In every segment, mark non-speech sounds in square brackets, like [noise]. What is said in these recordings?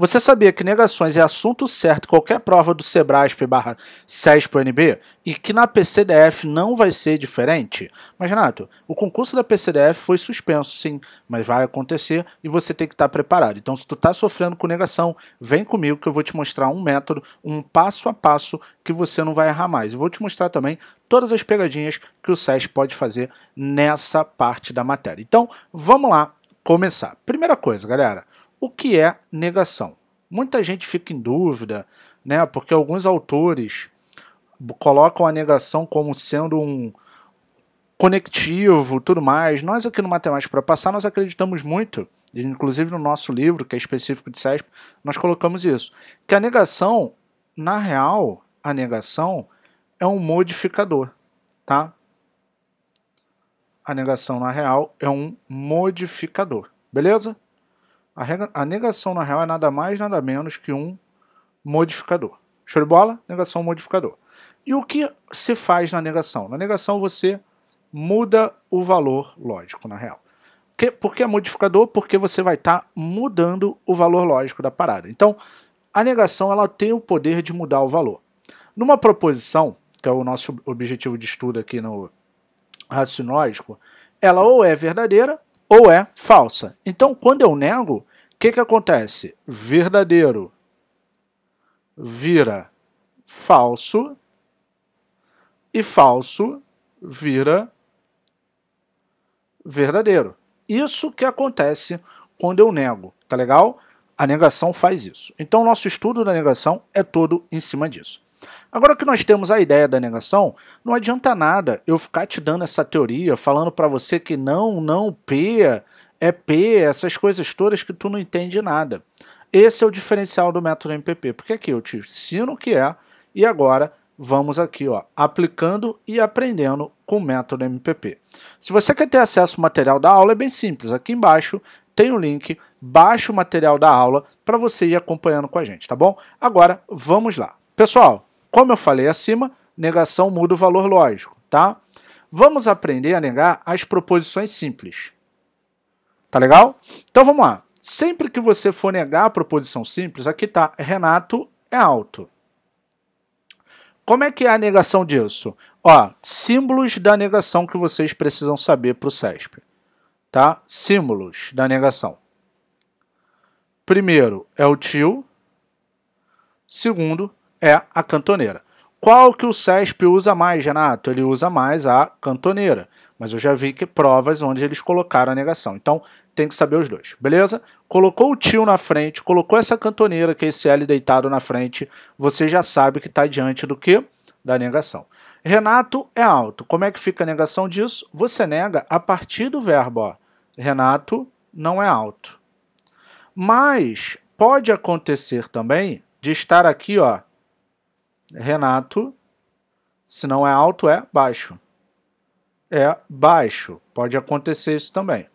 Você sabia que negações é assunto certo qualquer prova do Sebrasp barra SESP UNB e que na PCDF não vai ser diferente? Mas, Renato, o concurso da PCDF foi suspenso, sim, mas vai acontecer e você tem que estar preparado. Então, se tu está sofrendo com negação, vem comigo que eu vou te mostrar um método, um passo a passo que você não vai errar mais. Eu vou te mostrar também todas as pegadinhas que o SES pode fazer nessa parte da matéria. Então, vamos lá começar. Primeira coisa, galera, o que é negação? Muita gente fica em dúvida, né? Porque alguns autores colocam a negação como sendo um conectivo, tudo mais. Nós aqui no Matemática para Passar, nós acreditamos muito, inclusive no nosso livro, que é específico de CESP, nós colocamos isso, que a negação, na real, a negação é um modificador, tá? A negação, na real, é um modificador, beleza? A, negação, na real, é nada mais, nada menos que um modificador. Show de bola? Negação modificador. E o que se faz na negação? Na negação você muda o valor lógico, na real. Que, por que modificador? Porque você vai estar tá mudando o valor lógico da parada. Então, a negação ela tem o poder de mudar o valor. Numa proposição, que é o nosso objetivo de estudo aqui no raciocínio lógico, ela ou é verdadeira ou é falsa. Então, quando eu nego, que, que acontece? Verdadeiro vira falso e falso vira verdadeiro. Isso que acontece quando eu nego, tá legal? A negação faz isso. Então, nosso estudo da negação é todo em cima disso. Agora que nós temos a ideia da negação, não adianta nada eu ficar te dando essa teoria, falando para você que não, não, P é P, essas coisas todas que tu não entende nada. Esse é o diferencial do método MPP, porque aqui eu te ensino o que é e agora vamos aqui, ó, aplicando e aprendendo com o método MPP. Se você quer ter acesso ao material da aula, é bem simples. Aqui embaixo tem o link, baixa o material da aula para você ir acompanhando com a gente, tá bom? Agora, vamos lá. Pessoal, como eu falei acima, negação muda o valor lógico, tá? Vamos aprender a negar as proposições simples. Tá legal? Então vamos lá. Sempre que você for negar a proposição simples, aqui tá Renato é alto. Como é que é a negação disso? Ó, símbolos da negação que vocês precisam saber para o CESP. Tá? Símbolos da negação. Primeiro é o tio. Segundo é a cantoneira. Qual que o CESP usa mais, Renato? Ele usa mais a cantoneira. Mas eu já vi que provas onde eles colocaram a negação. Então, tem que saber os dois, beleza? Colocou o tio na frente, colocou essa cantoneira, que é esse L deitado na frente, você já sabe que está diante do que? Da negação. Renato é alto. Como é que fica a negação disso? Você nega a partir do verbo. Ó. Renato não é alto. Mas pode acontecer também de estar aqui, ó. Renato, se não é alto, é baixo. É baixo. Pode acontecer isso também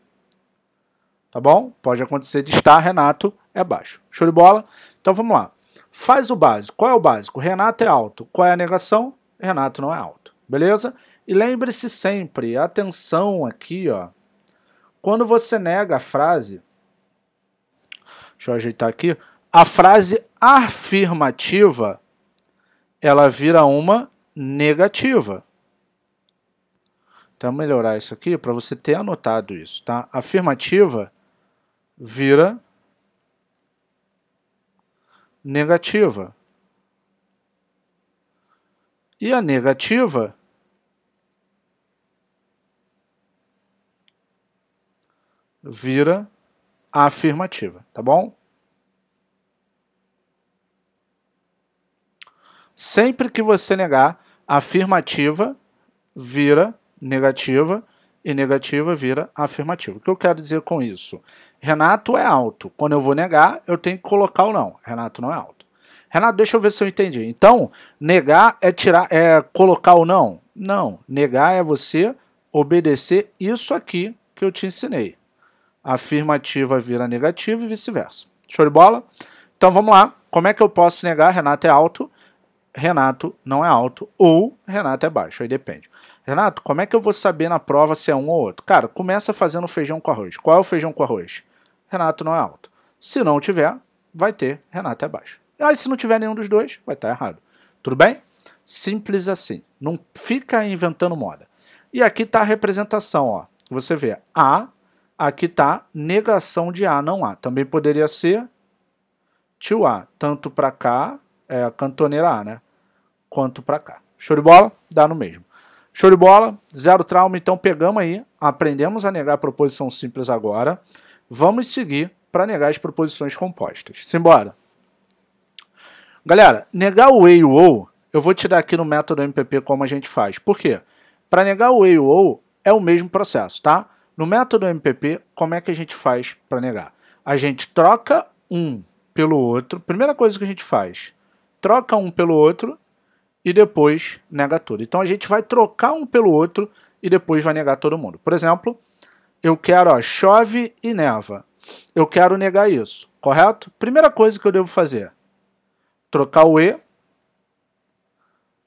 tá bom? Pode acontecer de estar, Renato é baixo. Show de bola? Então vamos lá. Faz o básico. Qual é o básico? Renato é alto. Qual é a negação? Renato não é alto. Beleza? E lembre-se sempre, atenção aqui, ó. Quando você nega a frase, deixa eu ajeitar aqui, a frase afirmativa, ela vira uma negativa. Então, melhorar isso aqui para você ter anotado isso, tá? Afirmativa vira negativa. E a negativa vira afirmativa, tá bom? Sempre que você negar, afirmativa vira negativa e negativa vira afirmativa. O que eu quero dizer com isso? Renato é alto. Quando eu vou negar, eu tenho que colocar o não. Renato não é alto. Renato, deixa eu ver se eu entendi. Então, negar é tirar, é colocar o não? Não. Negar é você obedecer isso aqui que eu te ensinei. Afirmativa vira negativa e vice-versa. Show de bola? Então vamos lá. Como é que eu posso negar Renato é alto? Renato não é alto ou Renato é baixo. Aí depende. Renato, como é que eu vou saber na prova se é um ou outro? Cara, começa fazendo feijão com arroz. Qual é o feijão com arroz? Renato não é alto. Se não tiver, vai ter Renato é baixo. Aí se não tiver nenhum dos dois, vai estar errado. Tudo bem? Simples assim. Não fica inventando moda. E aqui está a representação, ó. Você vê A, aqui está negação de A, não A. Também poderia ser tio A, tanto para cá, é a cantoneira A, né? Quanto para cá. Show de bola? Dá no mesmo. Show de bola, zero trauma, então pegamos aí, aprendemos a negar a proposição simples agora. Vamos seguir para negar as proposições compostas. Simbora! Galera, negar o e e o ou, eu vou te dar aqui no método MPP como a gente faz. Por quê? Para negar o e e o ou é o mesmo processo, tá? No método MPP, como é que a gente faz para negar? A gente troca um pelo outro. Primeira coisa que a gente faz, troca um pelo outro e depois nega tudo. Então a gente vai trocar um pelo outro e depois vai negar todo mundo. Por exemplo, eu quero, ó, chove e neva. Eu quero negar isso, correto? Primeira coisa que eu devo fazer, trocar o E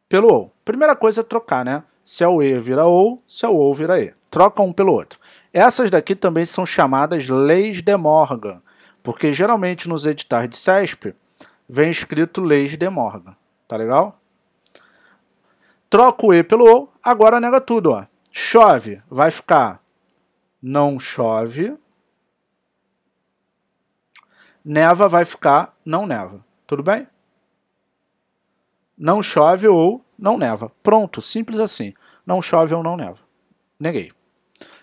pelo OU. Primeira coisa é trocar, né? Se é o E vira OU, se é o OU vira E. Troca um pelo outro. Essas daqui também são chamadas leis de Morgan, porque geralmente nos editais de CESP vem escrito leis de Morgan, tá legal? Troca o E pelo OU, agora nega tudo, ó. Chove, vai ficar não chove. Neva vai ficar não neva. Tudo bem? Não chove ou não neva. Pronto, simples assim. Não chove ou não neva. Neguei.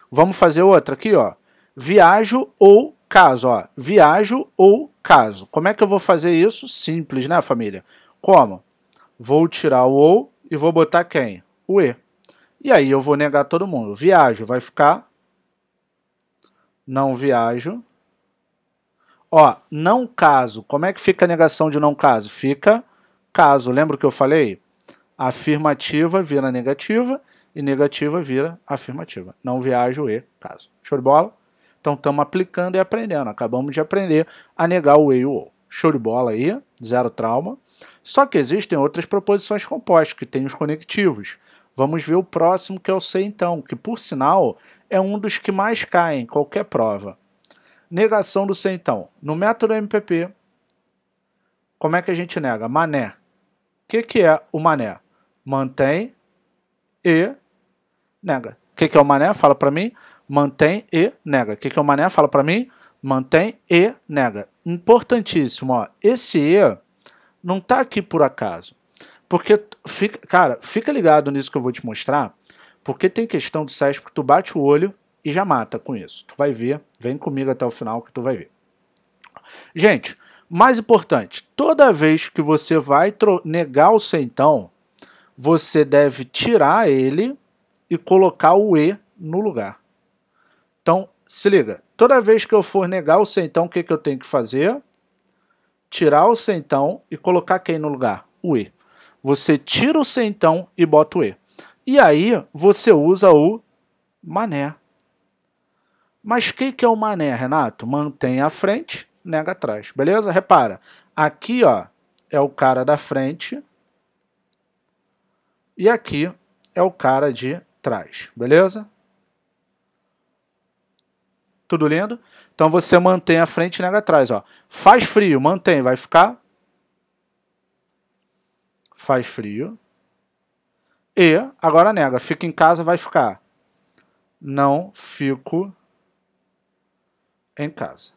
Vamos fazer outra aqui, ó. Viajo ou caso, ó. Viajo ou caso. Como é que eu vou fazer isso? Simples, né, família? Como? Vou tirar o ou e vou botar quem? O e. E aí eu vou negar todo mundo. Viajo vai ficar não viajo. Ó, não caso. Como é que fica a negação de não caso? Fica caso. Lembra o que eu falei? Afirmativa vira negativa e negativa vira afirmativa. Não viajo e caso. Show de bola? Então estamos aplicando e aprendendo. Acabamos de aprender a negar o e e o ou. Show de bola aí, zero trauma. Só que existem outras proposições compostas que têm os conectivos. Vamos ver o próximo que eu sei então, que por sinal é um dos que mais caem em qualquer prova. Negação do sei então. No método MPP, como é que a gente nega? Mané. O que, que é o mané? Mantém e nega. O que, que é o mané? Fala para mim. Mantém e nega. O que, que é o mané? Fala para mim. Mantém e nega. Importantíssimo, ó. Esse e não está aqui por acaso. Porque, fica, cara, fica ligado nisso que eu vou te mostrar, porque tem questão do SESP que tu bate o olho e já mata com isso. Tu vai ver, vem comigo até o final que tu vai ver. Gente, mais importante, toda vez que você vai negar o centão, você deve tirar ele e colocar o E no lugar. Então, se liga, toda vez que eu for negar o centão, o que, que eu tenho que fazer? Tirar o centão e colocar quem no lugar? O E. Você tira o centão e bota o E. E aí você usa o mané. Mas o que, que é o mané, Renato? Mantém a frente, nega atrás. Beleza? Repara, aqui ó, é o cara da frente e aqui é o cara de trás. Beleza? Tudo lindo? Então você mantém a frente e nega atrás. Ó. Faz frio, mantém, vai ficar faz frio. E, agora nega, fica em casa, vai ficar. Não fico em casa.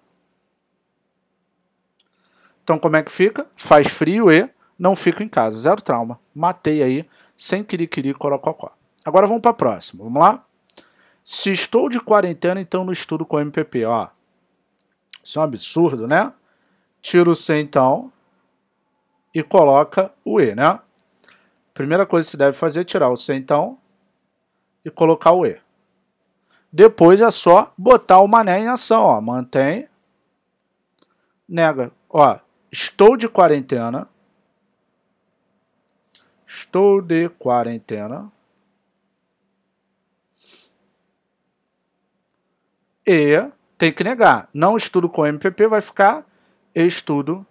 Então, como é que fica? Faz frio e não fico em casa. Zero trauma. Matei aí, sem querer corococó. Agora vamos para a próxima. Vamos lá? Se estou de quarentena, então não estudo com MPP. Ó. Isso é um absurdo, né? Tiro o C, então e coloca o E, né? Primeira coisa que você deve fazer é tirar o C então e colocar o E. Depois é só botar o mané em ação, ó. Mantém, nega. Ó, estou de quarentena. Estou de quarentena. E tem que negar. Não estudo com MPP, vai ficar estudo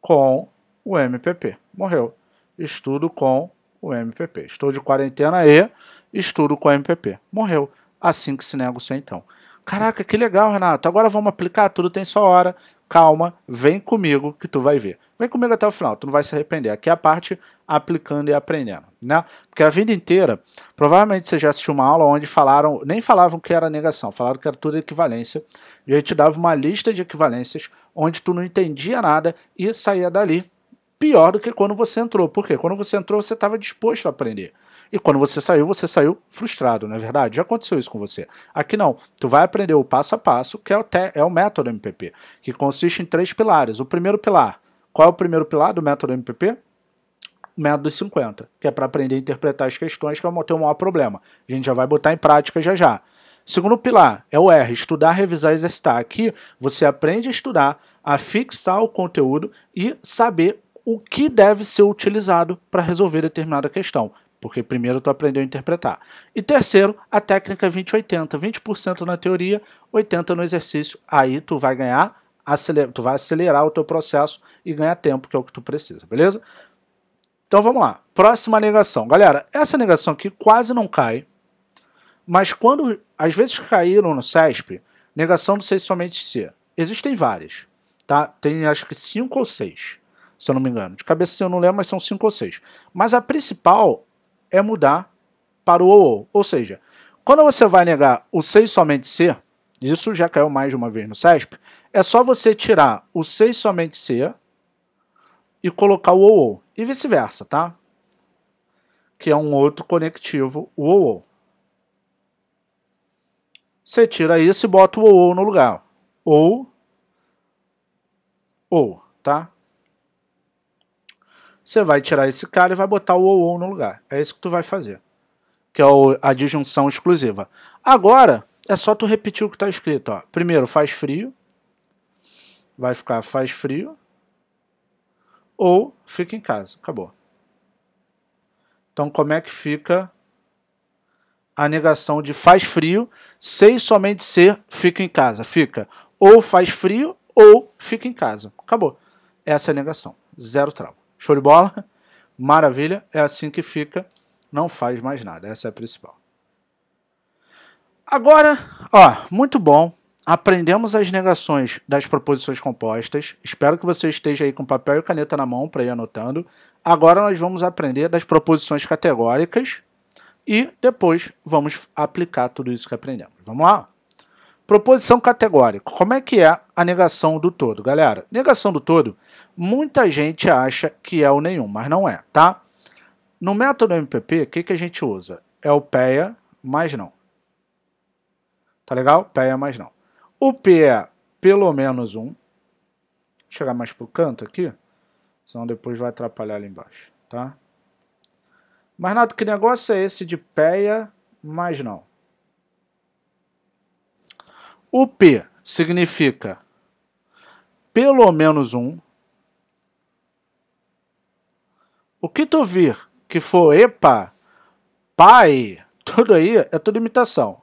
com o MPP. Morreu. Estudo com o MPP. Estou de quarentena e estudo com o MPP. Morreu. Assim que se nega o C, então. Caraca, que legal, Renato. Agora vamos aplicar, tudo tem sua hora. Calma, vem comigo que tu vai ver. Vem comigo até o final, tu não vai se arrepender. Aqui é a parte aplicando e aprendendo, né? Porque a vida inteira, provavelmente você já assistiu uma aula onde falaram, nem falavam que era negação, falaram que era tudo equivalência. E aí te dava uma lista de equivalências onde tu não entendia nada e saía dali pior do que quando você entrou. Por quê? Quando você entrou, você estava disposto a aprender. E quando você saiu, você saiu frustrado, não é verdade? Já aconteceu isso com você. Aqui não. Tu vai aprender o passo a passo, que é o, é o método MPP, que consiste em três pilares. O primeiro pilar. Qual é o primeiro pilar do método MPP? método 50, que é para aprender a interpretar as questões, que é o teu maior problema. A gente já vai botar em prática já já. Segundo pilar é o R, estudar, revisar e exercitar. Aqui você aprende a estudar, a fixar o conteúdo e saber o que deve ser utilizado para resolver determinada questão porque primeiro tu aprendeu a interpretar. E terceiro, a técnica 20-80, 20%, na teoria, 80% no exercício. Aí tu vai ganhar, tu vai acelerar o teu processo e ganhar tempo, que é o que tu precisa, beleza? Então vamos lá. Próxima negação. Galera, essa negação aqui quase não cai, mas quando às vezes caíram no CESP, negação do 6 somente C. Existem várias, tá? Tem acho que 5 ou 6, se eu não me engano. De cabeça eu não lembro, mas são 5 ou 6. Mas a principal é mudar para o ou. Ou seja, quando você vai negar o sei somente ser, isso já caiu mais de uma vez no CESP, é só você tirar o sei somente ser e colocar o ou, e vice-versa, tá? Que é um outro conectivo, o ou. Você tira isso e bota o ou no lugar. Ou, ou, tá? Você vai tirar esse cara e vai botar o ou, no lugar. É isso que tu vai fazer. Que é a disjunção exclusiva. Agora, é só tu repetir o que está escrito. Ó. Primeiro, faz frio. Vai ficar faz frio. Ou fica em casa. Acabou. Então, como é que fica a negação de faz frio sem somente ser fica em casa? Fica ou faz frio ou fica em casa. Acabou. Essa é a negação. Zero trauma. Show de bola? Maravilha. É assim que fica. Não faz mais nada. Essa é a principal. Agora, ó, muito bom. Aprendemos as negações das proposições compostas. Espero que você esteja aí com papel e caneta na mão para ir anotando. Agora nós vamos aprender das proposições categóricas e depois vamos aplicar tudo isso que aprendemos. Vamos lá? Proposição categórica. Como é que é a negação do todo, galera? Negação do todo Muita gente acha que é o nenhum, mas não é, tá? No método MPP, o que, que a gente usa? É o PEA mais não. Tá legal? PEA mais não. O P é pelo menos um. Vou chegar mais pro canto aqui, senão depois vai atrapalhar ali embaixo, tá? Mas nada, que negócio é esse de PEA mais não? O P significa pelo menos um, O que tu vir que for epa, pai, tudo aí é tudo imitação.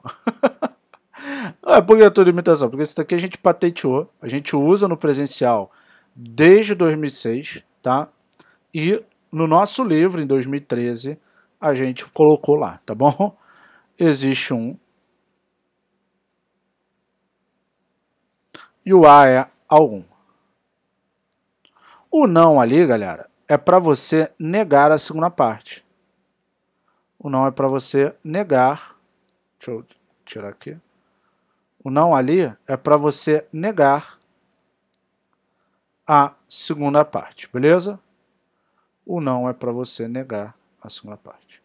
[laughs] é, por que é tudo imitação? Porque isso daqui a gente patenteou, a gente usa no presencial desde 2006, tá? E no nosso livro, em 2013, a gente colocou lá, tá bom? Existe um. E o A é algum. O não ali, galera, é para você negar a segunda parte. O não é para você negar. Deixa eu tirar aqui. O não ali é para você negar a segunda parte, beleza? O não é para você negar a segunda parte.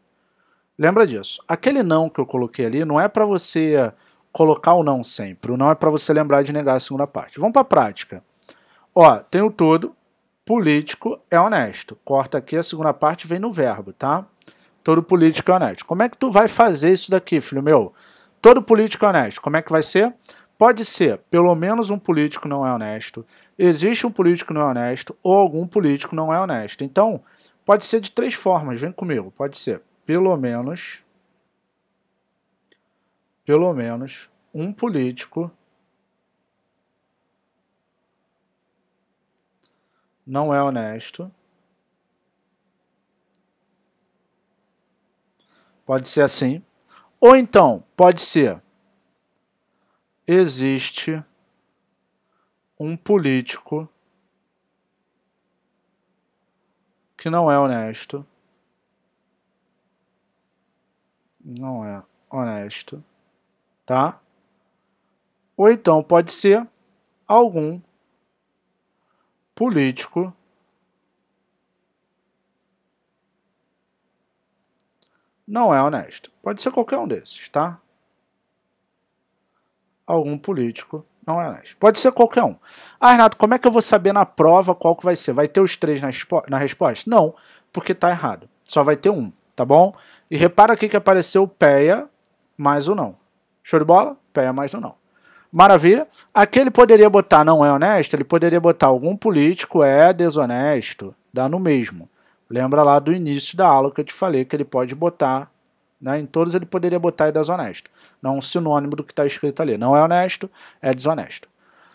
Lembra disso. Aquele não que eu coloquei ali não é para você colocar o não sempre. O não é para você lembrar de negar a segunda parte. Vamos para a prática. Ó, tem o todo, político é honesto. Corta aqui, a segunda parte vem no verbo, tá? Todo político é honesto. Como é que tu vai fazer isso daqui, filho meu? Todo político é honesto. Como é que vai ser? Pode ser, pelo menos um político não é honesto, existe um político não é honesto, ou algum político não é honesto. Então, pode ser de três formas, vem comigo. Pode ser, pelo menos, pelo menos, um político não é honesto. Pode ser assim. Ou então, pode ser existe um político que não é honesto. Não é honesto, tá? Ou então pode ser algum político não é honesto. Pode ser qualquer um desses, tá? Algum político não é honesto. Pode ser qualquer um. Ah, Renato, como é que eu vou saber na prova qual que vai ser? Vai ter os três na, na resposta? Não, porque tá errado. Só vai ter um, tá bom? E repara aqui que apareceu o PEA mais o não. Show de bola? PEA mais o não. Maravilha. Aqui ele poderia botar não é honesto, ele poderia botar algum político é desonesto, dá no mesmo. Lembra lá do início da aula que eu te falei que ele pode botar, né, em todos ele poderia botar é desonesto. Não um sinônimo do que está escrito ali. Não é honesto, é desonesto.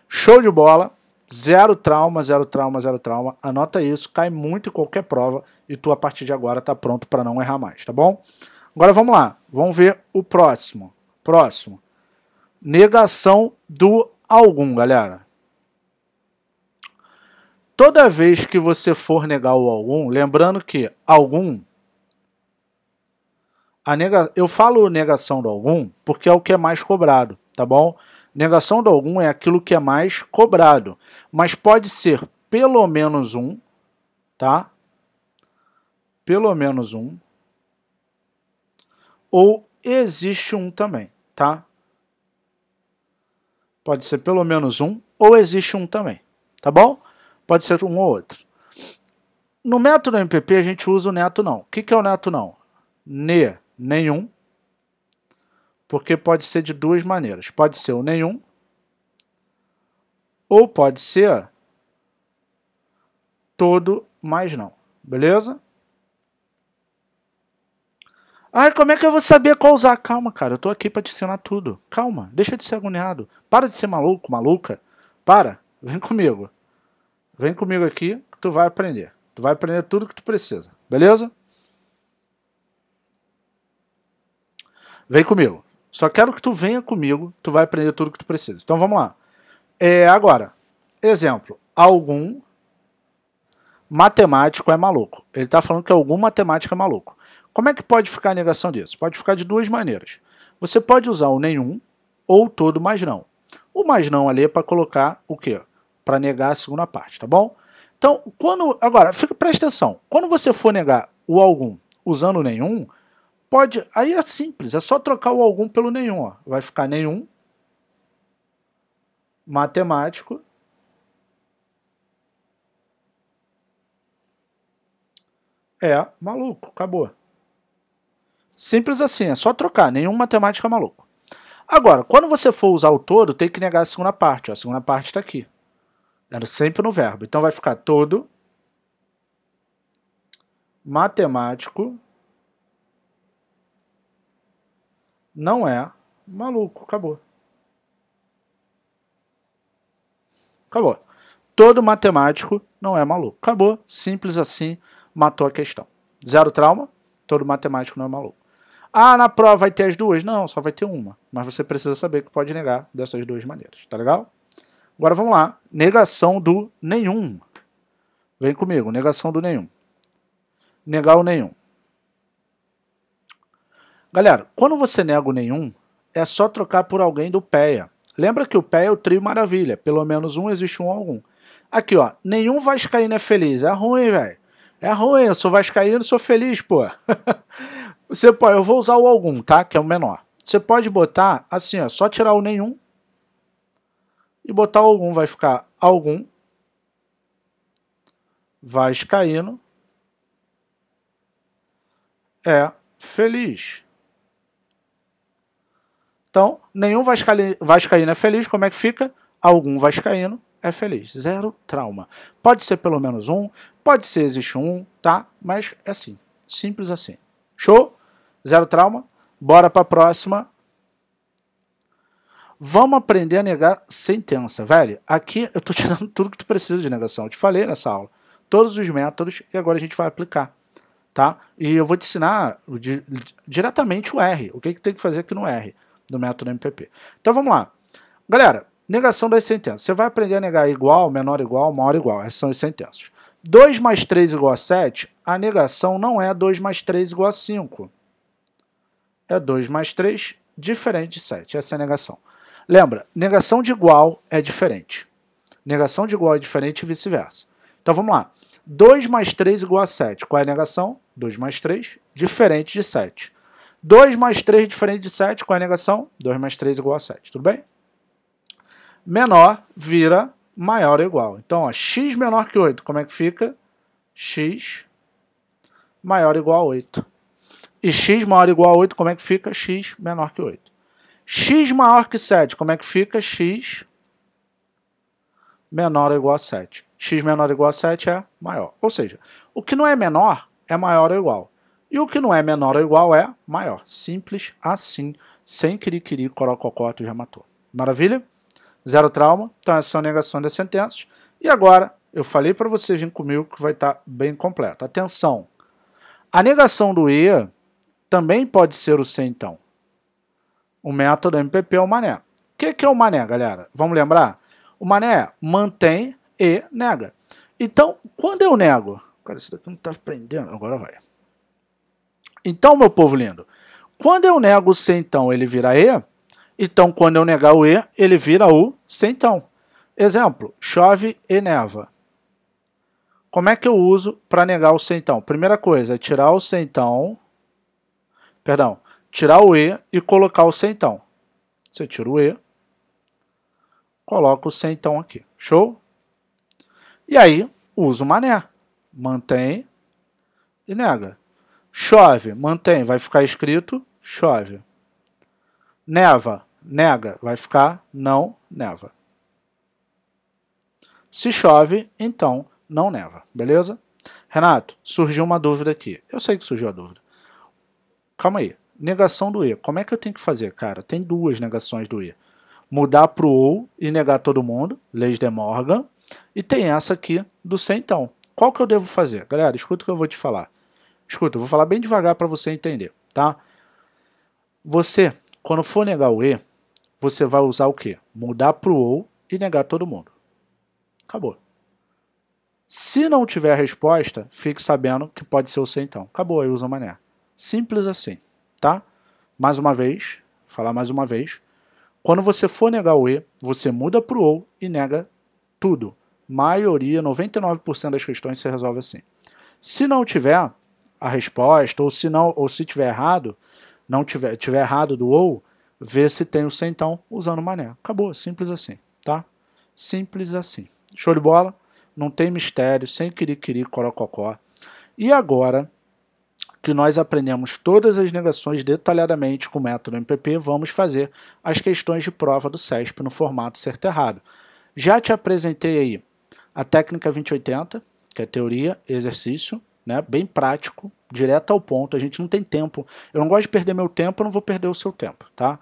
Show de bola. Zero trauma, zero trauma, zero trauma. Anota isso, cai muito em qualquer prova e tu a partir de agora tá pronto para não errar mais, tá bom? Agora vamos lá, vamos ver o próximo. Próximo. Negação do algum, galera. Toda vez que você for negar o algum, lembrando que algum a nega, eu falo negação do algum porque é o que é mais cobrado, tá bom? Negação do algum é aquilo que é mais cobrado, mas pode ser pelo menos um, tá? Pelo menos um. Ou existe um também, tá? Pode ser pelo menos um ou existe um também, tá bom? Pode ser um ou outro. No método MPP a gente usa o neto não. O que, que é o neto não? Ne, nenhum. Porque pode ser de duas maneiras. Pode ser o nenhum ou pode ser todo mais não. Beleza? Ai, como é que eu vou saber qual usar? Calma, cara, eu tô aqui para te ensinar tudo. Calma, deixa de ser agoniado. Para de ser maluco, maluca. Para, vem comigo. Vem comigo aqui que tu vai aprender. Tu vai aprender tudo que tu precisa, beleza? Vem comigo. Só quero que tu venha comigo, tu vai aprender tudo que tu precisa. Então vamos lá. É, agora, exemplo, algum matemático é maluco. Ele está falando que algum matemático é maluco. Como é que pode ficar a negação disso? Pode ficar de duas maneiras. Você pode usar o nenhum ou todo mais não. O mais não ali é para colocar o quê? Para negar a segunda parte, tá bom? Então, quando. Agora, fica, presta atenção. Quando você for negar o algum usando o nenhum, pode. Aí é simples, é só trocar o algum pelo nenhum. Ó. Vai ficar nenhum matemático é maluco. Acabou. Simples assim, é só trocar, nenhum matemático é maluco. Agora, quando você for usar o todo, tem que negar a segunda parte. Ó. A segunda parte está aqui. Era sempre no verbo. Então vai ficar todo matemático não é maluco. Acabou. Acabou. Todo matemático não é maluco. Acabou. Simples assim. Matou a questão. Zero trauma. Todo matemático não é maluco. Ah, na prova vai ter as duas? Não, só vai ter uma. Mas você precisa saber que pode negar dessas duas maneiras, tá legal? Agora vamos lá. Negação do nenhum. Vem comigo, negação do nenhum. Negar o nenhum. Galera, quando você nega o nenhum, é só trocar por alguém do PEA. Lembra que o PEA é o trio maravilha. Pelo menos um existe um algum. Aqui, ó. Nenhum vascaíno é feliz. É ruim, velho. É ruim, eu sou vascaíno, sou feliz, pô. [laughs] Você pode, eu vou usar o algum, tá? Que é o menor. Você pode botar assim, ó, só tirar o nenhum e botar o algum, vai ficar algum vascaíno é feliz. Então, nenhum vascaíno é feliz, como é que fica? Algum vascaíno é feliz. Zero trauma. Pode ser pelo menos um, pode ser existe um, tá? Mas é assim, simples assim. Show? Zero trauma. Bora para a próxima. Vamos aprender a negar sentença, velho. Aqui eu tô te dando [laughs] tudo que tu precisa de negação. Eu te falei nessa aula. Todos os métodos e agora a gente vai aplicar, tá? E eu vou te ensinar diretamente o R. O que, que tem que fazer aqui no R, do método MPP. Então vamos lá. Galera, negação das sentenças. Você vai aprender a negar igual, menor igual, maior igual. Essas são as sentenças. 2 mais 3 igual a 7, a negação não é 2 mais 3 igual a 5. É 2 mais 3 diferente de 7. Essa é a negação. Lembra, negação de igual é diferente. Negação de igual é diferente e vice-versa. Então vamos lá. 2 mais 3 igual a 7. Qual é a negação? 2 mais 3, diferente de 7. 2 mais 3 diferente de 7, qual é a negação? 2 mais 3 igual a 7, tudo bem? Menor vira maior ou igual. Então, ó, x menor que 8, como é que fica? x maior ou igual a 8. E x maior ou igual a 8, como é que fica? x menor que 8. x maior que 7, como é que fica? x menor ou igual a 7. x menor ou igual a 7 é maior. Ou seja, o que não é menor é maior ou igual. E o que não é menor ou igual é maior. Simples assim, sem querer corococó, tu já matou. Maravilha? Zero trauma. Então essas são negações das sentenças. E agora, eu falei para você vir comigo que vai estar tá bem completo. Atenção! A negação do E também pode ser o C, então. O método MPP é o mané. O que, que é o mané, galera? Vamos lembrar? O mané mantém e nega. Então, quando eu nego... Cara, isso daqui não está prendendo. Agora vai. Então, meu povo lindo, quando eu nego o C, então, ele vira E. Então, quando eu negar o E, ele vira o C, então. Exemplo, chove e neva. Como é que eu uso para negar o C, então? Primeira coisa é tirar o C, então. Perdão, tirar o E e colocar o C, então. Você tira o E, coloca o C, então, aqui. Show? E aí, uso mané. Mantém e nega. Chove, mantém, vai ficar escrito chove. Neva, nega, vai ficar não neva. Se chove, então não neva, beleza? Renato, surgiu uma dúvida aqui. Eu sei que surgiu a dúvida. Calma aí. Negação do E. Como é que eu tenho que fazer, cara? Tem duas negações do E. Mudar para o OU e negar todo mundo, leis de Morgan. E tem essa aqui do sem então. Qual que eu devo fazer? Galera, escuta o que eu vou te falar. Escuta, eu vou falar bem devagar para você entender, tá? Você, quando for negar o E, você vai usar o quê? Mudar para o OU e negar todo mundo. Acabou. Se não tiver resposta, fique sabendo que pode ser o C então. Acabou, aí usa o mané. Simples assim, tá? Mais uma vez, falar mais uma vez. Quando você for negar o E, você muda para o OU e nega tudo. Maioria, 99% das questões se resolve assim. Se não tiver, a resposta, ou se não, ou se tiver errado, não tiver, tiver errado do ou, vê se tem o sem então usando mané. Acabou, simples assim, tá? Simples assim. Show de bola? Não tem mistério, sem querer corococó. E agora que nós aprendemos todas as negações detalhadamente com o método MPP, vamos fazer as questões de prova do CESP no formato certo errado. Já te apresentei aí a técnica 2080, que é teoria, exercício, né? bem prático, direto ao ponto. A gente não tem tempo. Eu não gosto de perder meu tempo, eu não vou perder o seu tempo. Tá?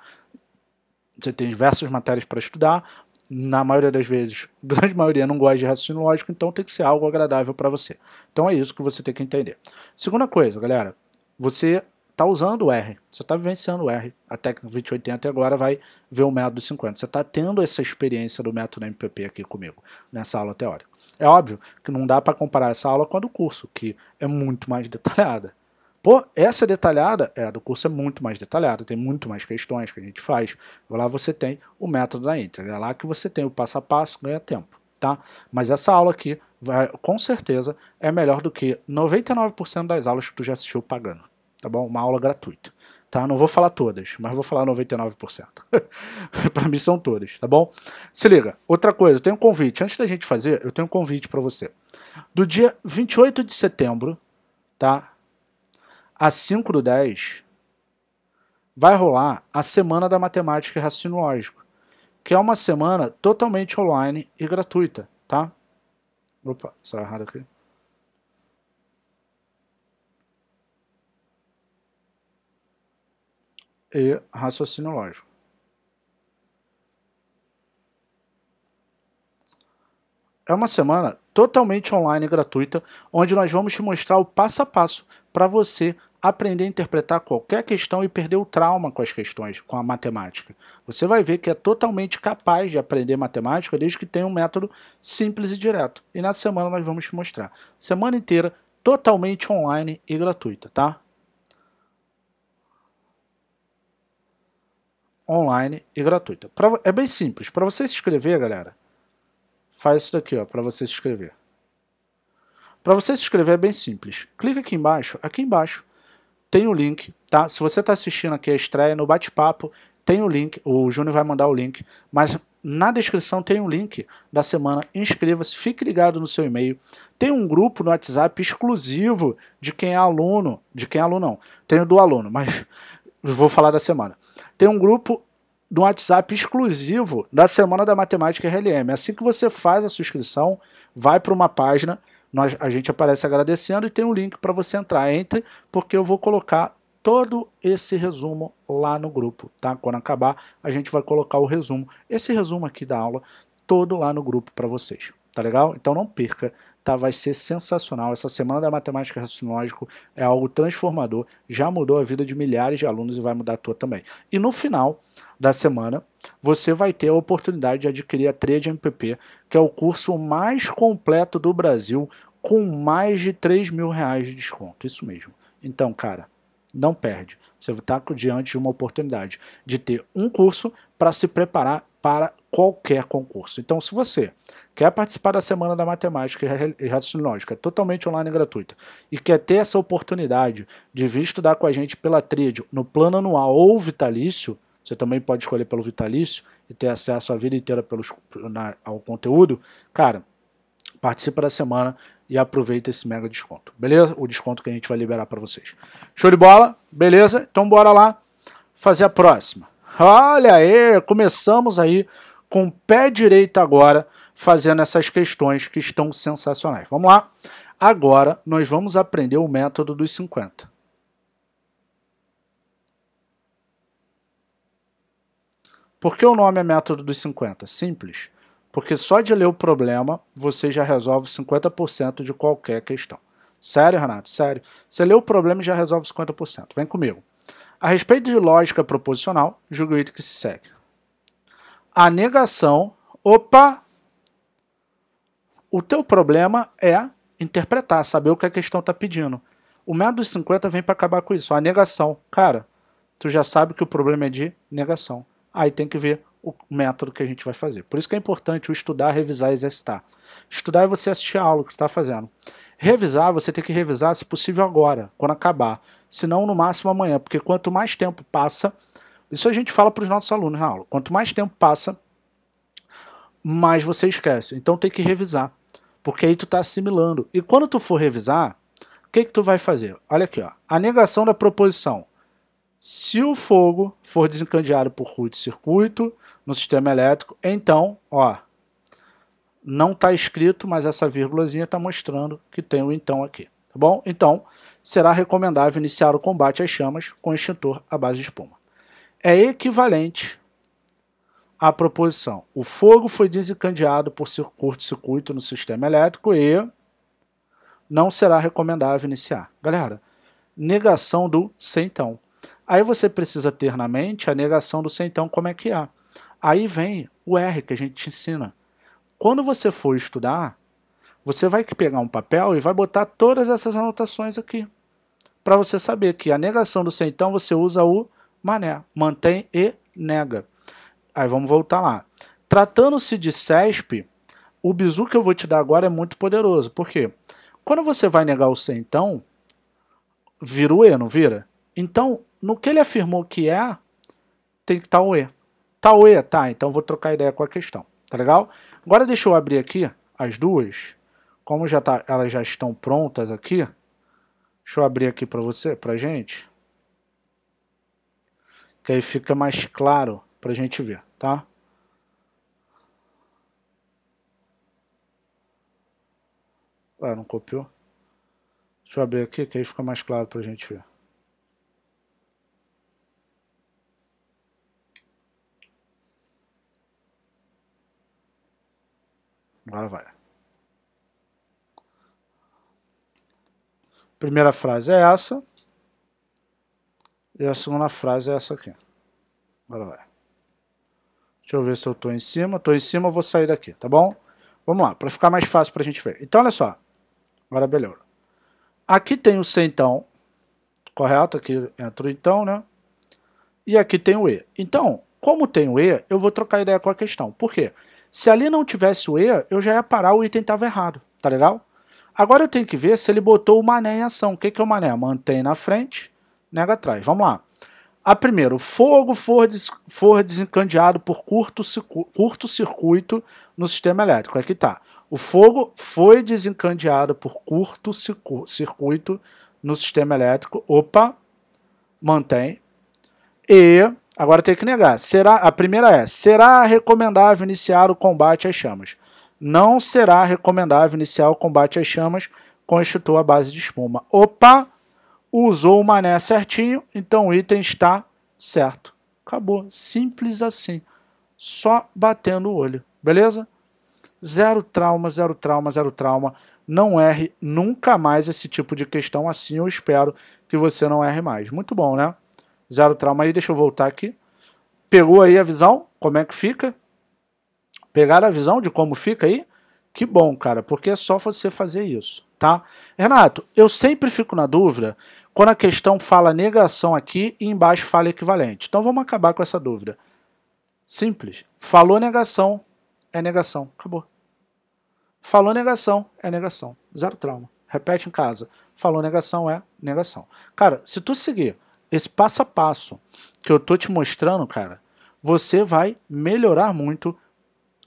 Você tem diversas matérias para estudar. Na maioria das vezes, [laughs] grande maioria não gosta de raciocínio lógico, então tem que ser algo agradável para você. Então é isso que você tem que entender. Segunda coisa, galera, você está usando o R, você está vivenciando o R, a técnica 2080 e agora vai ver o método 50. Você está tendo essa experiência do método MPP aqui comigo, nessa aula teórica. É óbvio que não dá para comparar essa aula com a do curso, que é muito mais detalhada. Pô, essa detalhada, é, a do curso é muito mais detalhada, tem muito mais questões que a gente faz. Lá você tem o método da íntegra, é lá que você tem o passo a passo, ganha tempo, tá? Mas essa aula aqui, vai, com certeza, é melhor do que 99% das aulas que tu já assistiu pagando, tá bom? Uma aula gratuita tá? Não vou falar todas, mas vou falar 99%. para [laughs] mim são todas, tá bom? Se liga, outra coisa, eu tenho um convite. Antes da gente fazer, eu tenho um convite para você. Do dia 28 de setembro, tá? A 5 do 10, vai rolar a Semana da Matemática e Raciocínio Lógico, que é uma semana totalmente online e gratuita, tá? Opa, saiu errado aqui. E raciocínio lógico. É uma semana totalmente online e gratuita, onde nós vamos te mostrar o passo a passo para você aprender a interpretar qualquer questão e perder o trauma com as questões, com a matemática. Você vai ver que é totalmente capaz de aprender matemática desde que tenha um método simples e direto. E na semana nós vamos te mostrar. Semana inteira, totalmente online e gratuita, tá? Online e gratuita. Pra, é bem simples. Para você se inscrever, galera, faz isso daqui, ó, para você se inscrever. Para você se inscrever é bem simples. Clica aqui embaixo. Aqui embaixo tem o link, tá? Se você está assistindo aqui a estreia no bate-papo, tem o link, o Júnior vai mandar o link, mas na descrição tem um link da semana. Inscreva-se, fique ligado no seu e-mail. Tem um grupo no WhatsApp exclusivo de quem é aluno, de quem é aluno não, tem o do aluno, mas vou falar da semana. Tem um grupo do WhatsApp exclusivo da Semana da Matemática RLM. Assim que você faz a sua inscrição, vai para uma página nós, a gente aparece agradecendo e tem um link para você entrar. Entre, porque eu vou colocar todo esse resumo lá no grupo, tá? Quando acabar, a gente vai colocar o resumo, esse resumo aqui da aula, todo lá no grupo para vocês, tá legal? Então não perca, tá? Vai ser sensacional. Essa semana da matemática raciocinológico é algo transformador, já mudou a vida de milhares de alunos e vai mudar a tua também. E no final da semana, você vai ter a oportunidade de adquirir a Trade MPP, que é o curso mais completo do Brasil, com mais de 3 mil reais de desconto. Isso mesmo. Então, cara, não perde. Você está diante de uma oportunidade de ter um curso para se preparar para qualquer concurso. Então, se você quer participar da Semana da Matemática e Raciocínio Lógico, é totalmente online e gratuita, e quer ter essa oportunidade de vir estudar com a gente pela tríade no plano anual ou vitalício, você também pode escolher pelo vitalício e ter acesso a vida inteira pelos, na, ao conteúdo, cara, participa da semana e aproveita esse mega desconto, beleza? O desconto que a gente vai liberar para vocês. Show de bola? Beleza? Então bora lá fazer a próxima. Olha aí, começamos aí com o pé direito agora, fazendo essas questões que estão sensacionais. Vamos lá? Agora nós vamos aprender o método dos 50. Por que o nome é método dos 50? Simples porque só de ler o problema você já resolve 50% de qualquer questão. Sério, Renato? Sério. Você lê o problema e já resolve 50%. Vem comigo. A respeito de lógica proposicional, julgue o item que se segue. A negação. Opa! O teu problema é interpretar, saber o que a questão está pedindo. O método dos 50 vem para acabar com isso. A negação. Cara, tu já sabe que o problema é de negação. Aí tem que ver o método que a gente vai fazer. Por isso que é importante o estudar, revisar e exercitar. Estudar é você assistir a aula que está fazendo. Revisar, você tem que revisar, se possível, agora, quando acabar. Se não, no máximo amanhã, porque quanto mais tempo passa, isso a gente fala para os nossos alunos na aula, quanto mais tempo passa, mais você esquece. Então tem que revisar, porque aí tu está assimilando. E quando tu for revisar, o que, que tu vai fazer? Olha aqui, ó, a negação da proposição. Se o fogo for desencadeado por curto-circuito no sistema elétrico, então, ó, não está escrito, mas essa vírgulazinha está mostrando que tem o então aqui, tá bom? Então, será recomendável iniciar o combate às chamas com extintor à base de espuma. É equivalente à proposição. O fogo foi desencadeado por curto-circuito no sistema elétrico e não será recomendável iniciar. Galera, negação do sem então. Aí você precisa ter na mente a negação do sem então como é que é. Aí vem o R que a gente te ensina. Quando você for estudar, você vai pegar um papel e vai botar todas essas anotações aqui. Para você saber que a negação do sem então você usa o mané, mantém e nega. Aí vamos voltar lá. Tratando-se de CESP, o bizu que eu vou te dar agora é muito poderoso. Por quê? Quando você vai negar o sem então, vira o E, não vira? Então, no que ele afirmou que é, tem que estar tá o E. Tá o E? Tá, então vou trocar ideia com a questão. Tá legal? Agora deixa eu abrir aqui as duas. Como já tá, elas já estão prontas aqui, deixa eu abrir aqui para você, pra gente. Que aí fica mais claro pra gente ver, tá? Ah, não copiou? Deixa eu abrir aqui que aí fica mais claro pra gente ver. Agora vai. Primeira frase é essa. E a segunda frase é essa aqui. Agora vai. Deixa eu ver se eu estou em cima. Estou em cima, eu vou sair daqui, tá bom? Vamos lá, para ficar mais fácil para a gente ver. Então, olha só. Agora melhorou. Aqui tem o C, então. Correto? Aqui entra o então, né? E aqui tem o E. Então, como tem o E, eu vou trocar ideia com a questão. Por quê? Se ali não tivesse o E, eu já ia parar, o item estava errado. Tá legal? Agora eu tenho que ver se ele botou o mané em ação. O que, que é o mané? Mantém na frente, nega atrás. Vamos lá. A primeira, o fogo for, des, for desencadeado por curto, curto circuito no sistema elétrico. Aqui está. O fogo foi desencadeado por curto circuito no sistema elétrico. Opa, mantém. E, agora tem que negar. Será, a primeira é, será recomendável iniciar o combate às chamas? Não será recomendável iniciar o combate às chamas constitua a base de espuma. Opa, usou o mané certinho, então o item está certo. Acabou. Simples assim. Só batendo o olho. Beleza? Zero trauma, zero trauma, zero trauma. Não erre nunca mais esse tipo de questão. Assim eu espero que você não erre mais. Muito bom, né? Zero trauma aí. Deixa eu voltar aqui. Pegou aí a visão? Como é que fica? Pegaram a visão de como fica aí? Que bom, cara, porque é só você fazer isso, tá? Renato, eu sempre fico na dúvida quando a questão fala negação aqui e embaixo fala equivalente. Então vamos acabar com essa dúvida. Simples. Falou negação, é negação. Acabou. Falou negação, é negação. Zero trauma. Repete em casa. Falou negação, é negação. Cara, se tu seguir esse passo a passo que eu tô te mostrando, cara, você vai melhorar muito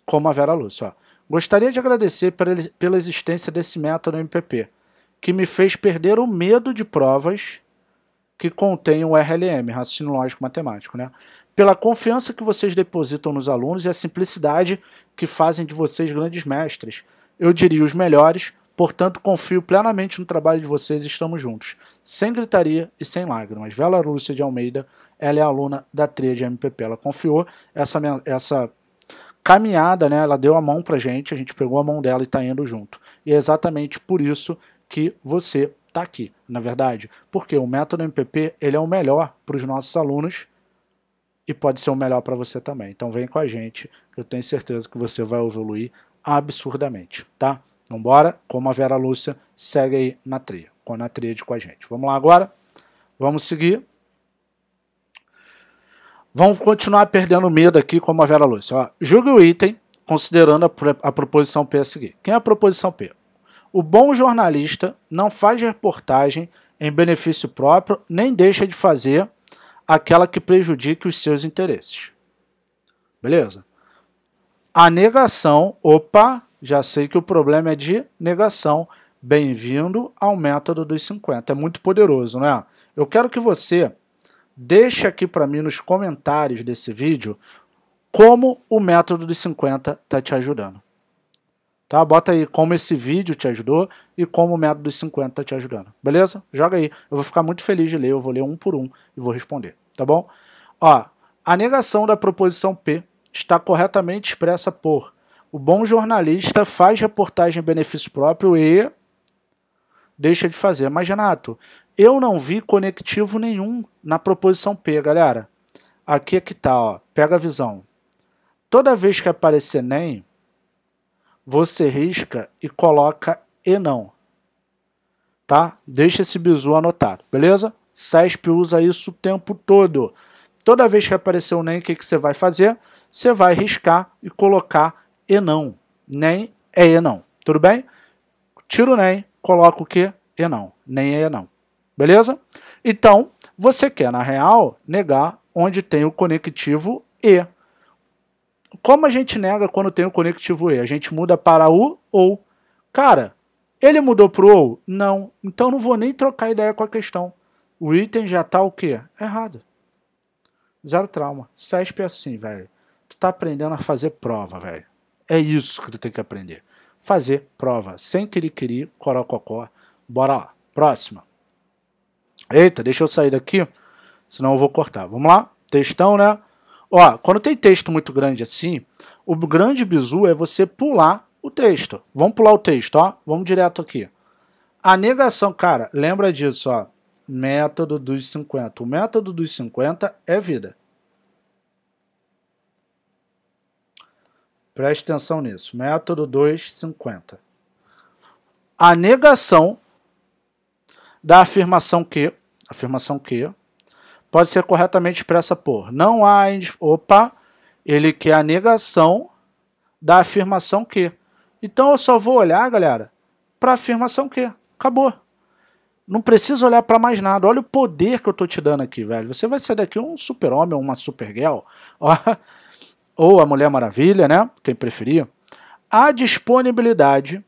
como a Vera Lúcia. Ó. Gostaria de agradecer pela existência desse método MPP que me fez perder o medo de provas que contêm o RLM, raciocínio lógico matemático, né? Pela confiança que vocês depositam nos alunos e a simplicidade que fazem de vocês grandes mestres. Eu diria os melhores, portanto confio plenamente no trabalho de vocês e estamos juntos. Sem gritaria e sem lágrimas. Vela Lúcia de Almeida, ela é aluna da tria de MPP. Ela confiou essa, essa caminhada, né? Ela deu a mão pra gente, a gente pegou a mão dela e está indo junto. E é exatamente por isso que você está aqui, na verdade. Porque o método MPP ele é o melhor para os nossos alunos e pode ser o melhor para você também. Então vem com a gente, eu tenho certeza que você vai evoluir absurdamente, tá? Vambora, como a Vera Lúcia, segue aí na tria, com na tríade com a gente. Vamos lá agora? Vamos seguir. Vamos continuar perdendo medo aqui como a Vera Lúcia. Ó, julgue o item considerando a, a proposição P a seguir. Quem é a proposição P? O bom jornalista não faz reportagem em benefício próprio, nem deixa de fazer aquela que prejudique os seus interesses. Beleza? A negação, opa, já sei que o problema é de negação. Bem-vindo ao método dos 50. É muito poderoso, né? Eu quero que você deixe aqui para mim nos comentários desse vídeo como o método dos 50 está te ajudando. Tá? Bota aí como esse vídeo te ajudou e como o método dos 50 está te ajudando. Beleza? Joga aí. Eu vou ficar muito feliz de ler. Eu vou ler um por um e vou responder. Tá bom? Ó, a negação da proposição P está corretamente expressa por o bom jornalista faz reportagem em benefício próprio e deixa de fazer. Mas, Renato, eu não vi conectivo nenhum na proposição P, galera. Aqui é que tá, ó. Pega a visão. Toda vez que aparecer nem, você risca e coloca e não. Tá? Deixa esse bizu anotado, beleza? CESP usa isso o tempo todo. Toda vez que aparecer o NEM, o que, que você vai fazer? Você vai riscar e colocar e não. NEM é e não. Tudo bem? Tira o NEM, coloca o que? E não. Nem é e não. Beleza? Então, você quer, na real, negar onde tem o conectivo e. Como a gente nega quando tem o conectivo E? A gente muda para o ou. Cara, ele mudou para o ou? Não. Então não vou nem trocar ideia com a questão. O item já está o quê? Errado. Zero trauma. CESP é assim, velho. Tu tá aprendendo a fazer prova, velho. É isso que tu tem que aprender. Fazer prova. Sem querer, corococó. Bora lá. Próxima. Eita, deixa eu sair daqui, senão eu vou cortar. Vamos lá? Textão, né? Ó, quando tem texto muito grande assim, o grande bizu é você pular o texto. Vamos pular o texto, ó. Vamos direto aqui. A negação, cara, lembra disso, ó. método dos 50. O método dos 50 é vida. Preste atenção nisso. Método 250. A negação da afirmação que, afirmação que, pode ser corretamente expressa por não há. Opa, ele quer a negação da afirmação que. Então eu só vou olhar, galera, para a afirmação que. Acabou. Não precisa olhar para mais nada. Olha o poder que eu tô te dando aqui, velho. Você vai sair daqui um super-homem ou uma super-girl. [laughs] Ou a Mulher Maravilha, né? Quem preferir. A disponibilidade.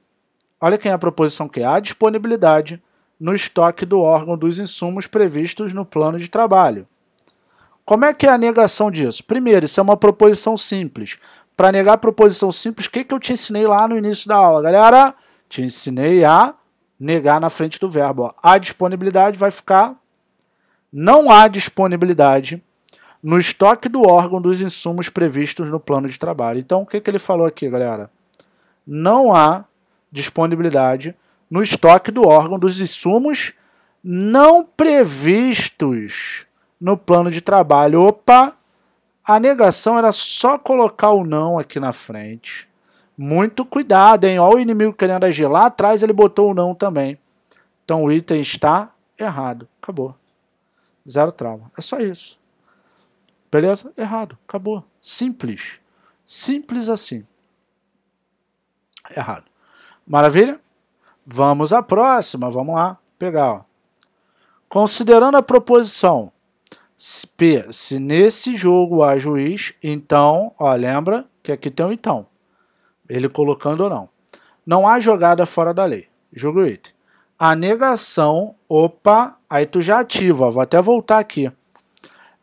Olha quem é a proposição que é. A disponibilidade no estoque do órgão dos insumos previstos no plano de trabalho. Como é que é a negação disso? Primeiro, isso é uma proposição simples. Para negar a proposição simples, o que, que eu te ensinei lá no início da aula, galera? Te ensinei a negar na frente do verbo. Ó. A disponibilidade vai ficar não há disponibilidade no estoque do órgão dos insumos previstos no plano de trabalho. Então, o que, que ele falou aqui, galera? Não há disponibilidade no estoque do órgão dos insumos não previstos no plano de trabalho. Opa! A negação era só colocar o não aqui na frente. Muito cuidado, hein? Olha o inimigo querendo agir. Lá atrás ele botou o não também. Então o item está errado. Acabou. Zero trauma. É só isso. Beleza? Errado. Acabou. Simples. Simples assim. Errado. Maravilha? Vamos à próxima. Vamos lá. Pegar. Ó. Considerando a proposição P, se nesse jogo há juiz, então, ó, lembra que aqui tem um então. Ele colocando ou não. Não há jogada fora da lei. Jogo item. A negação, opa, aí tu já ativa. Ó, vou até voltar aqui.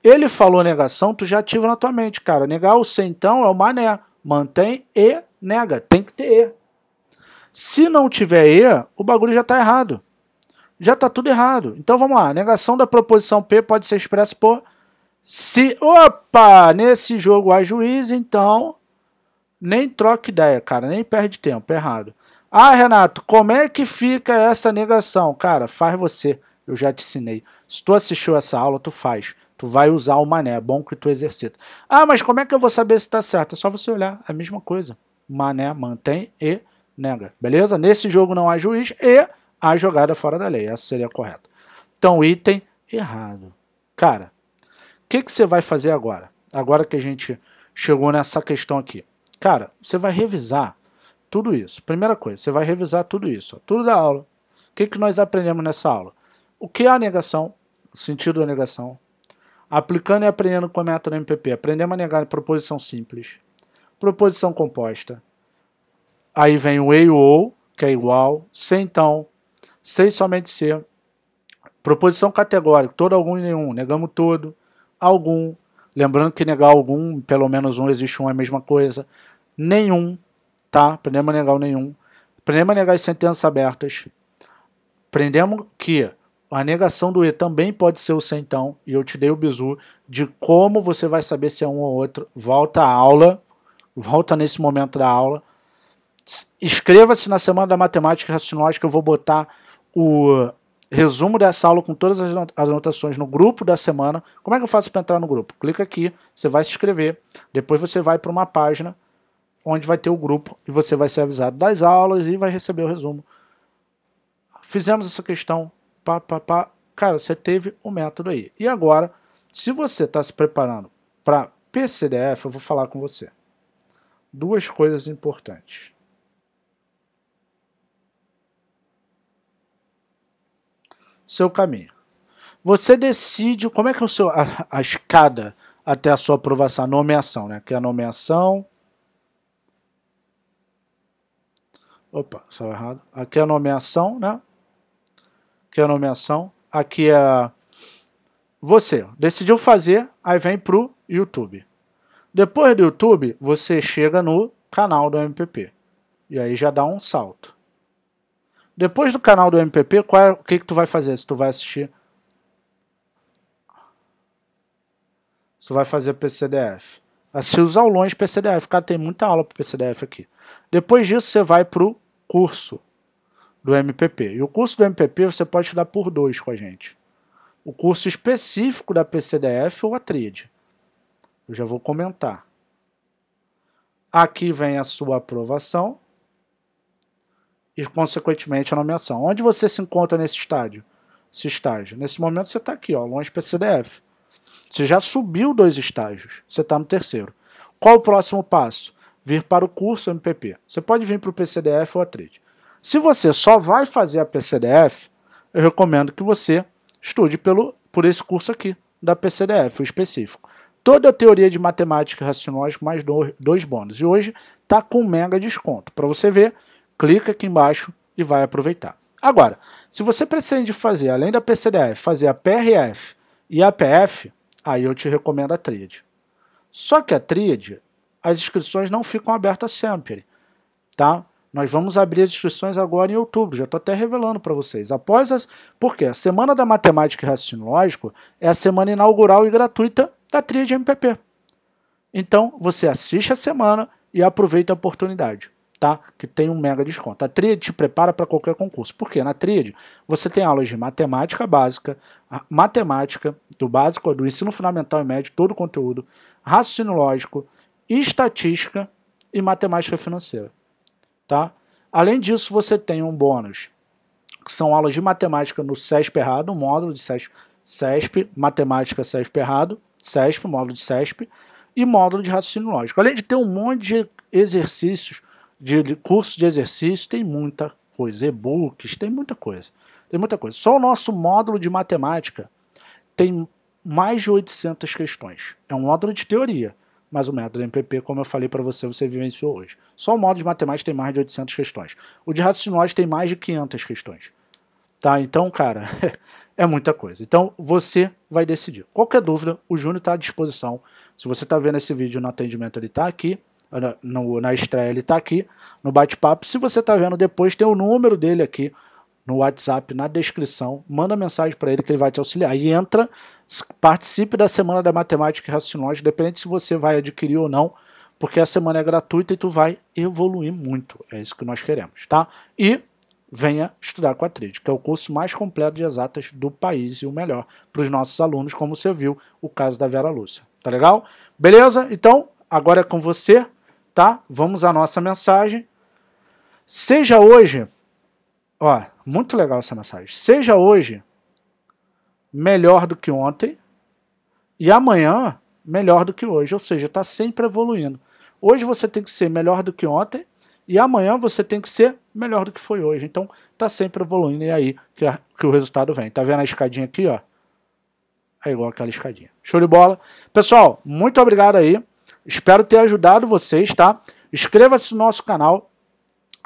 Ele falou negação, tu já ativa na tua mente, cara. Negar o C, então, é o mané. Mantém e nega. Tem que ter E. Se não tiver E, o bagulho já está errado. Já está tudo errado. Então vamos lá. Negação da proposição P pode ser expressa por se. Opa! Nesse jogo há juiz, então. Nem troca ideia, cara. Nem perde tempo. Errado. Ah, Renato, como é que fica essa negação? Cara, faz você. Eu já te ensinei. Se tu assistiu essa aula, tu faz. Tu vai usar o mané, é bom que tu exercita. Ah, mas como é que eu vou saber se está certo? É só você olhar, é a mesma coisa. Mané mantém e nega, beleza? Nesse jogo não há juiz e há jogada fora da lei, essa seria correta. Então, item errado. Cara, o que, que você vai fazer agora? Agora que a gente chegou nessa questão aqui. Cara, você vai revisar tudo isso. Primeira coisa, você vai revisar tudo isso. Ó, tudo da aula. O que, que nós aprendemos nessa aula? O que é a negação? O sentido da negação Aplicando e aprendendo com o método MPP. Aprendemos a negar proposição simples. Proposição composta. Aí vem o e ou, que é igual. Se então. Se somente se. Proposição categórica. Todo, algum e nenhum. Negamos todo. Algum. Lembrando que negar algum, pelo menos um, existe um, é a mesma coisa. Nenhum. Tá? Aprendemos a negar o nenhum. Aprendemos a negar as sentenças abertas. Aprendemos que a negação do E também pode ser o centão, e eu te dei o bizu de como você vai saber se é um ou outro. Volta à aula, volta nesse momento da aula. Inscreva-se na Semana da Matemática e que eu vou botar o resumo dessa aula com todas as anotações no grupo da semana. Como é que eu faço para entrar no grupo? Clica aqui, você vai se inscrever, depois você vai para uma página onde vai ter o grupo e você vai ser avisado das aulas e vai receber o resumo. Fizemos essa questão pá, pá, pá. Cara, você teve o método aí. E agora, se você está se preparando para PCDF, eu vou falar com você. Duas coisas importantes. Seu caminho. Você decide como é que é o seu, a, a escada até a sua aprovação, a nomeação, né? Que é a nomeação. Opa, saiu errado. Aqui é a nomeação, né? que é a nomeação. Aqui é você. Decidiu fazer, aí vem para o YouTube. Depois do YouTube, você chega no canal do MPP. E aí já dá um salto. Depois do canal do MPP, qual é, o que, que tu vai fazer? Se tu vai assistir. Tu vai fazer PCDF. Assistir os aulões PCDF. Cara, tem muita aula para PCDF aqui. Depois disso, você vai para o curso do MPP. E o curso do MPP você pode estudar por dois com a gente. o curso específico da PCDF ou a tríade. Eu já vou comentar. Aqui vem a sua aprovação e, consequentemente, a nomeação. Onde você se encontra nesse estágio? Esse estágio. Nesse momento você está aqui, ó, longe PCDF. Você já subiu dois estágios. Você está no terceiro. Qual o próximo passo? Vir para o curso MPP. Você pode vir para o PCDF ou a tríade. Se você só vai fazer a PCDF, eu recomendo que você estude pelo, por esse curso aqui, da PCDF, o específico. Toda a teoria de matemática e raciocínio mais dois bônus. E hoje está com mega desconto. Para você ver, clica aqui embaixo e vai aproveitar. Agora, se você pretende fazer, além da PCDF, fazer a PRF e a PF, aí eu te recomendo a tríade. Só que a tríade, as inscrições não ficam abertas sempre, tá? Nós vamos abrir as inscrições agora em outubro, já estou até revelando para vocês. Após as. Porque a Semana da Matemática e Raciocínio Lógico é a semana inaugural e gratuita da Tríade MPP. Então, você assiste a semana e aproveita a oportunidade, tá? Que tem um mega desconto. A Tríade te prepara para qualquer concurso. Por quê? Na Tríade, você tem aulas de matemática básica, matemática, do básico, do ensino fundamental e médio, todo o conteúdo, raciocínio lógico, estatística e matemática financeira. Tá? Além disso, você tem um bônus, que são aulas de matemática no CESP errado, um módulo de CESP, CESP matemática CESP errado, CESP, módulo de CESP, e módulo de raciocínio lógico. Além de ter um monte de exercícios, de, curso de exercícios, tem muita coisa, e-books, tem muita coisa. Tem muita coisa. Só o nosso módulo de matemática tem mais de 800 questões. É um módulo de teoria mas o método MPP, como eu falei para você, você vivenciou hoje. Só o módulo de matemática tem mais de 800 questões. O de raciocínio tem mais de 500 questões. Tá? Então, cara, [laughs] é muita coisa. Então, você vai decidir. Qualquer dúvida, o Júnior está à disposição. Se você está vendo esse vídeo no atendimento, ele está aqui. No, na estreia, ele está aqui. No bate-papo. Se você está vendo depois, tem o número dele aqui no WhatsApp, na descrição, manda mensagem para ele que ele vai te auxiliar. E entra, participe da Semana da Matemática e Raciocínio, depende se você vai adquirir ou não, porque a semana é gratuita e tu vai evoluir muito. É isso que nós queremos, tá? E venha estudar com a Trid, que é o curso mais completo de exatas do país e o melhor para os nossos alunos, como você viu o caso da Vera Lúcia. Tá legal? Beleza? Então, agora é com você, tá? Vamos à nossa mensagem. Seja hoje Ó, muito legal essa mensagem. Seja hoje melhor do que ontem e amanhã melhor do que hoje. Ou seja, está sempre evoluindo. Hoje você tem que ser melhor do que ontem e amanhã você tem que ser melhor do que foi hoje. Então está sempre evoluindo e é aí que, a, que o resultado vem. Tá vendo a escadinha aqui, ó? É igual aquela escadinha. Show de bola. Pessoal, muito obrigado aí. Espero ter ajudado vocês, tá? Inscreva-se no nosso canal,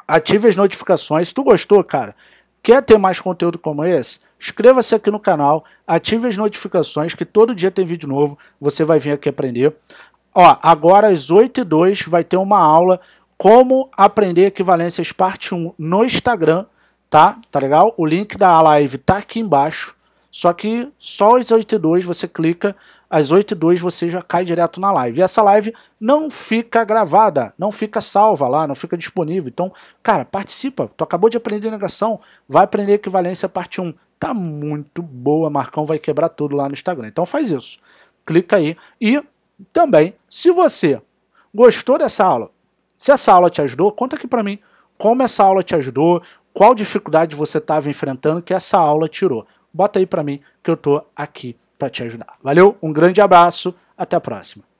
ative as notificações. Se tu gostou, cara, quer ter mais conteúdo como esse? Inscreva-se aqui no canal, ative as notificações, que todo dia tem vídeo novo, você vai vir aqui aprender. Ó, agora às 8 e 2 vai ter uma aula como aprender equivalências parte 1 no Instagram, tá? Tá legal? O link da live tá aqui embaixo. Só que só às 8 e 2 você clica, às 8 e 2 você já cai direto na live. E essa live não fica gravada, não fica salva lá, não fica disponível. Então, cara, participa. Tu acabou de aprender negação, vai aprender equivalência parte 1. Tá muito boa, Marcão vai quebrar tudo lá no Instagram. Então faz isso. Clica aí. E também, se você gostou dessa aula, se essa aula te ajudou, conta aqui para mim como essa aula te ajudou, qual dificuldade você estava enfrentando que essa aula tirou bota aí para mim que eu tô aqui para te ajudar. Valeu, um grande abraço, até a próxima.